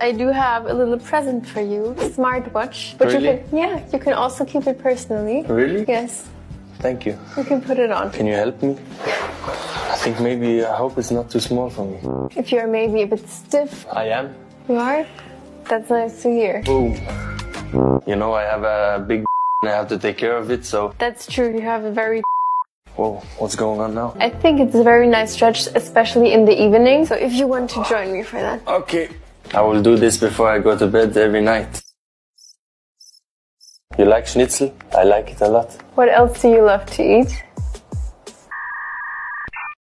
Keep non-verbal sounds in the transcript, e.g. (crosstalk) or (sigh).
I do have a little present for you, smartwatch. But you Really? can, yeah, you can also keep it personally. Really? Yes, Thank you. you can put it on. Can you help me? I think maybe, I hope it's not too small for me. If you're maybe a bit stiff, I am. you are. That's nice to hear. Boom. You know, I have a big (laughs) and I have to take care of it, so. That's true. You have a very. (laughs) Whoa, what's going on now? I think it's a very nice stretch, especially in the evening. So if you want to join me for that. Okay. I will do this before I go to bed every night. You like schnitzel? I like it a lot. What else do you love to eat?